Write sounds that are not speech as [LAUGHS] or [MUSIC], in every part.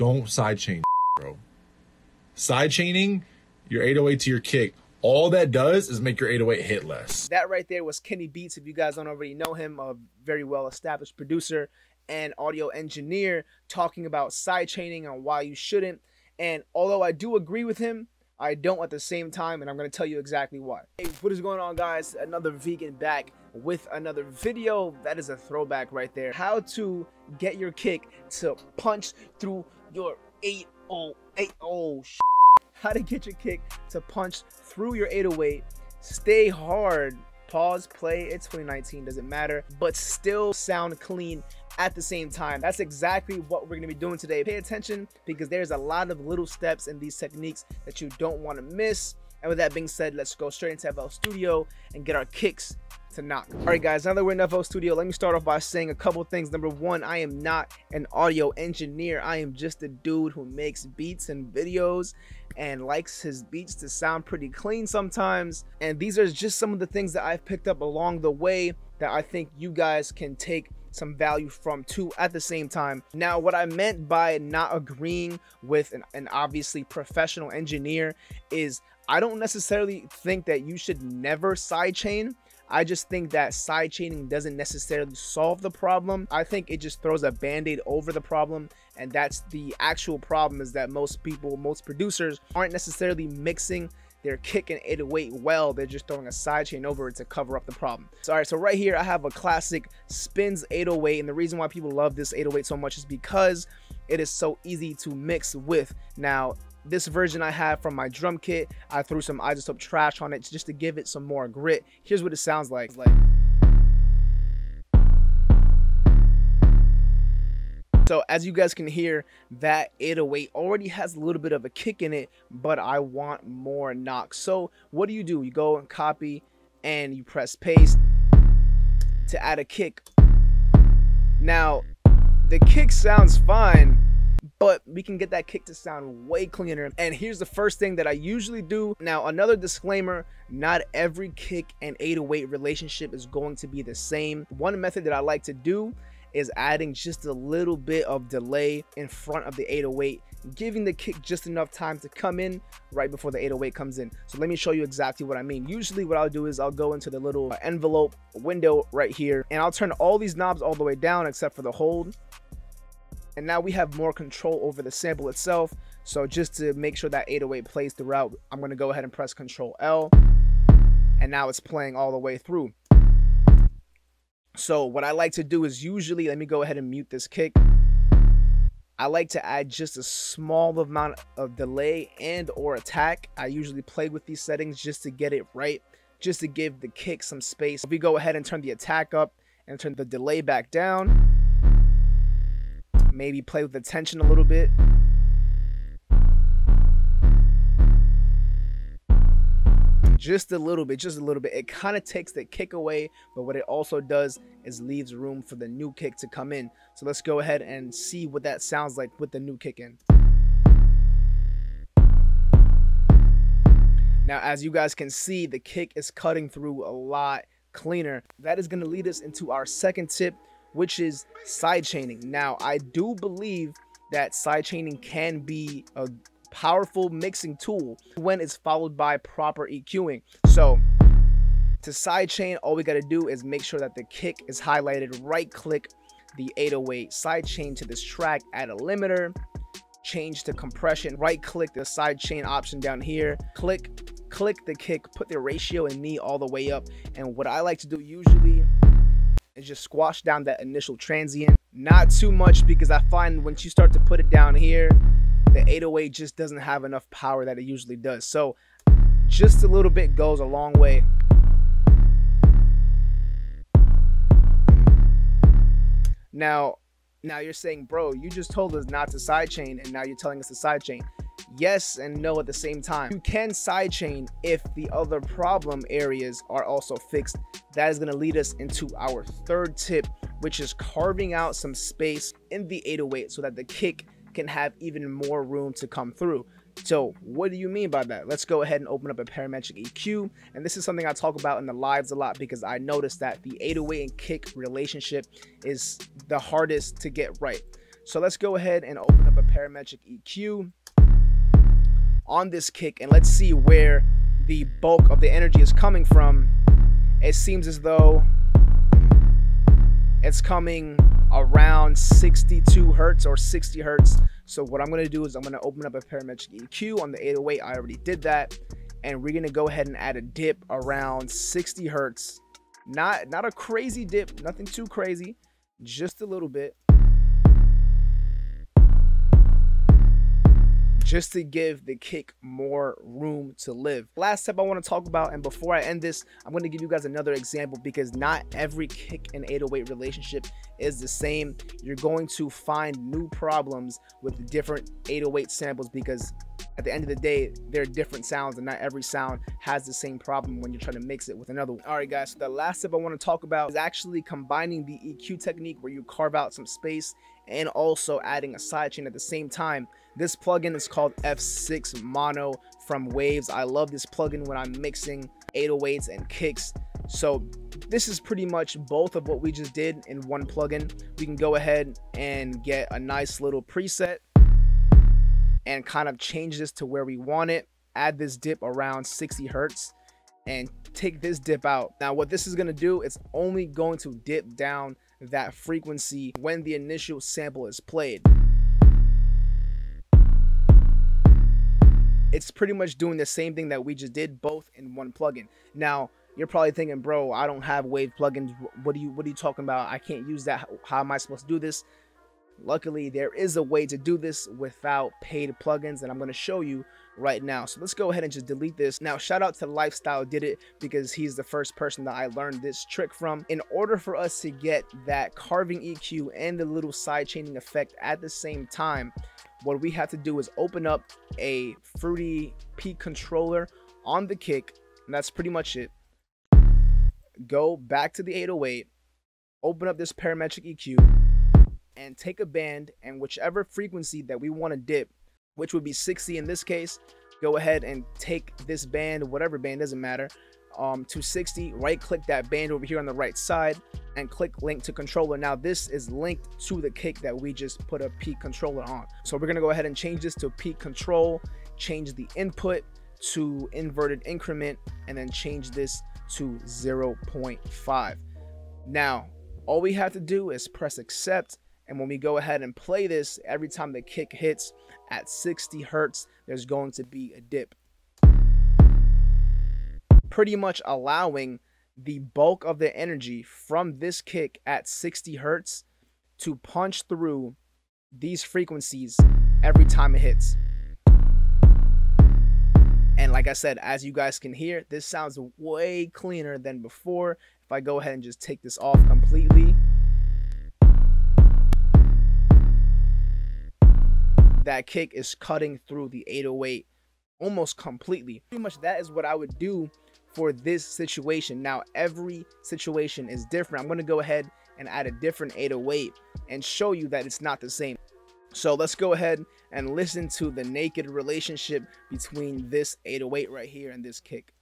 don't sidechain, bro. Sidechaining your 808 to your kick, all that does is make your 808 hit less. That right there was Kenny Beats. If you guys don't already know him, a very well established producer and audio engineer, talking about sidechaining and why you shouldn't. And although I do agree with him, I don't at the same time, and I'm to tell you exactly why. Hey, what is going on, guys? Another vegan back with another video. That is a throwback right there. How to get your kick to punch through your 808. Oh, oh How to get your kick to punch through your 808. Stay hard. Pause, play. It's 2019, doesn't matter, but still sound clean at the same time. That's exactly what we're gonna be doing today. Pay attention because there's a lot of little steps in these techniques that you don't wanna miss. And with that being said, let's go straight into FL Studio and get our kicks to knock. All right, guys, now that we're in FL Studio, let me start off by saying a couple things. Number one, I am not an audio engineer. I am just a dude who makes beats and videos and likes his beats to sound pretty clean sometimes. And these are just some of the things that I've picked up along the way that I think you guys can take some value from too at the same time. Now, what I meant by not agreeing with an, an obviously professional engineer is I don't necessarily think that you should never sidechain. I just think that sidechaining doesn't necessarily solve the problem. I think it just throws a band-aid over the problem and that's the actual problem is that most people, most producers aren't necessarily mixing they're kicking 808 well. They're just throwing a sidechain over it to cover up the problem. So, all right, so right here, I have a classic Spinz 808. And the reason why people love this 808 so much is because it is so easy to mix with. Now, this version I have from my drum kit, I threw some iZotope trash on it just to give it some more grit. Here's what it sounds like. like So as you guys can hear, that 808 already has a little bit of a kick in it, but I want more knock. So what do you do? You go and copy and you press paste to add a kick. Now, the kick sounds fine, but we can get that kick to sound way cleaner. And here's the first thing that I usually do. Now, another disclaimer, not every kick and 808 relationship is going to be the same. One method that I like to do is adding just a little bit of delay in front of the 808 giving the kick just enough time to come in right before the 808 comes in. So let me show you exactly what I mean. Usually what I'll do is I'll go into the little envelope window right here and I'll turn all these knobs all the way down except for the hold. And now we have more control over the sample itself. So just to make sure that 808 plays throughout, I'm going to go ahead and press Control L. And now it's playing all the way through. So what I like to do is usually, let me go ahead and mute this kick. I like to add just a small amount of delay and or attack. I usually play with these settings just to get it right, just to give the kick some space. If we go ahead and turn the attack up and turn the delay back down, maybe play with the tension a little bit. just a little bit, just a little bit. It kind of takes the kick away, but what it also does is leaves room for the new kick to come in. So let's go ahead and see what that sounds like with the new kick in. Now, as you guys can see, the kick is cutting through a lot cleaner. That is going to lead us into our second tip, which is sidechaining. Now, I do believe that sidechaining can be a powerful mixing tool when it's followed by proper EQing. So to sidechain, all we got to do is make sure that the kick is highlighted, right click the 808 sidechain to this track, add a limiter, change to compression, right click the sidechain option down here, click, click the kick, put the ratio and knee all the way up. And what I like to do usually is just squash down that initial transient. Not too much because I find once you start to put it down here, the 808 just doesn't have enough power that it usually does. So just a little bit goes a long way. Now, now you're saying, bro, you just told us not to sidechain and now you're telling us to sidechain. Yes and no at the same time. You can sidechain if the other problem areas are also fixed. That is going to lead us into our third tip, which is carving out some space in the 808 so that the kick can have even more room to come through. So what do you mean by that? Let's go ahead and open up a parametric EQ. And this is something I talk about in the lives a lot because I noticed that the 808 and kick relationship is the hardest to get right. So let's go ahead and open up a parametric EQ on this kick and let's see where the bulk of the energy is coming from. It seems as though it's coming around 62 hertz or 60 hertz. So what I'm to do is I'm to open up a parametric EQ on the 808. I already did that. And we're to go ahead and add a dip around 60 hertz. Not, not a crazy dip, nothing too crazy, just a little bit. Just to give the kick more room to live. Last step I want to talk about, and before I end this, I'm going to give you guys another example because not every kick and 808 relationship is the same. You're going to find new problems with different 808 samples because at the end of the day, they're different sounds and not every sound has the same problem when you're trying to mix it with another one. All right, guys, so the last tip I want to talk about is actually combining the EQ technique where you carve out some space and also adding a sidechain at the same time. This plugin is called F6 Mono from Waves. I love this plugin when I'm mixing 808s and kicks. So this is pretty much both of what we just did in one plugin. We can go ahead and get a nice little preset and kind of change this to where we want it. Add this dip around 60 hertz and take this dip out. Now what this is going to do, it's only going to dip down that frequency when the initial sample is played. It's pretty much doing the same thing that we just did both in one plugin. Now, you're probably thinking, bro, I don't have wave plugins. What are you what are you talking about? I can't use that. How am I supposed to do this? Luckily, there is a way to do this without paid plugins, and I'm going to show you right now. So let's go ahead and just delete this. Now, shout out to Lifestyle did it because he's the first person that I learned this trick from. In order for us to get that carving EQ and the little side chaining effect at the same time, what we have to do is open up a Fruity Peak controller on the kick, and that's pretty much it. Go back to the 808, open up this parametric EQ, and take a band and whichever frequency that we want to dip, which would be 60 in this case, go ahead and take this band, whatever band, doesn't matter, um, to 60, right click that band over here on the right side and click link to controller. Now this is linked to the kick that we just put a peak controller on. So we're gonna go ahead and change this to peak control, change the input to inverted increment, and then change this to 0.5. Now, all we have to do is press accept and when we go ahead and play this, every time the kick hits at 60 hertz, there's going to be a dip. Pretty much allowing the bulk of the energy from this kick at 60 hertz to punch through these frequencies every time it hits. And like I said, as you guys can hear, this sounds way cleaner than before. If I go ahead and just take this off completely, that kick is cutting through the 808 almost completely. Pretty much that is what I would do for this situation. Now, every situation is different. I'm going to go ahead and add a different 808 and show you that it's not the same. So let's go ahead and listen to the naked relationship between this 808 right here and this kick.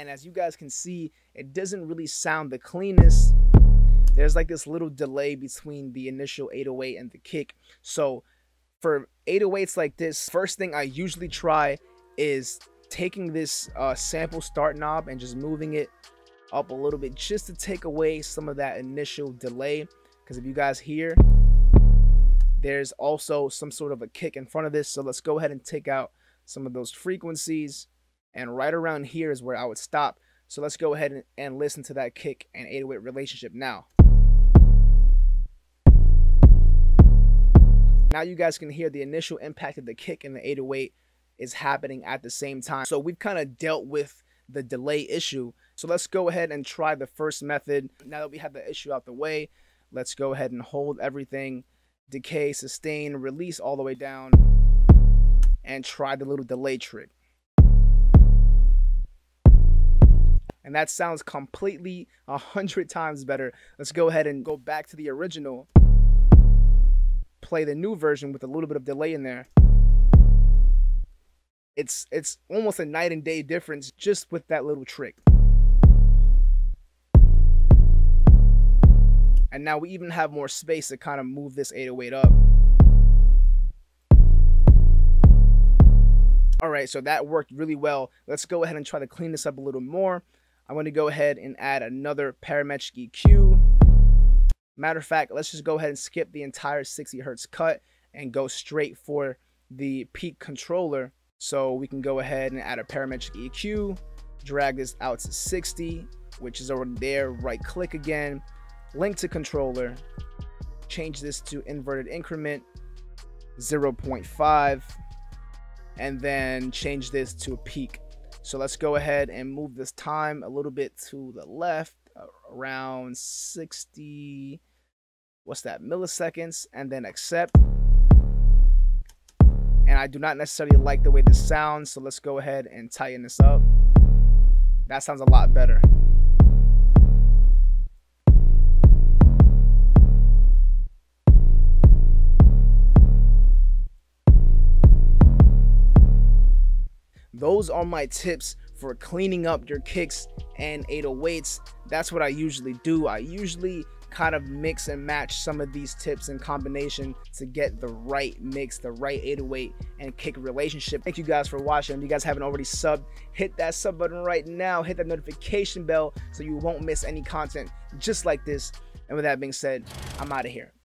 And as you guys can see, it doesn't really sound the cleanest there's like this little delay between the initial 808 and the kick. So for 808s like this, first thing I usually try is taking this uh, sample start knob and just moving it up a little bit just to take away some of that initial delay. Because if you guys hear, there's also some sort of a kick in front of this. So let's go ahead and take out some of those frequencies. And right around here is where I would stop. So let's go ahead and, and listen to that kick and 808 relationship now. Now you guys can hear the initial impact of the kick and the 808 is happening at the same time. So we've kind of dealt with the delay issue. So let's go ahead and try the first method. Now that we have the issue out the way, let's go ahead and hold everything, decay, sustain, release all the way down, and try the little delay trick. And that sounds completely a hundred [LAUGHS] times better. Let's go ahead and go back to the original play the new version with a little bit of delay in there. It's it's almost a night and day difference just with that little trick. And now we even have more space to kind of move this 808 up. All right, so that worked really well. Let's go ahead and try to clean this up a little more. I'm going to go ahead and add another parametric EQ. Matter of fact, let's just go ahead and skip the entire 60 hertz cut and go straight for the peak controller. So we can go ahead and add a parametric EQ, drag this out to 60, which is already there. Right click again, link to controller, change this to inverted increment 0.5 and then change this to a peak. So let's go ahead and move this time a little bit to the left, around 60, what's that, milliseconds, and then accept. And I do not necessarily like the way this sounds, so let's go ahead and tighten this up. That sounds a lot better. those are my tips for cleaning up your kicks and 808s. That's what I usually do. I usually kind of mix and match some of these tips in combination to get the right mix, the right 808 and kick relationship. Thank you guys for watching. If you guys haven't already subbed, hit that sub button right now. Hit that notification bell so you won't miss any content just like this. And with that being said, I'm out of here.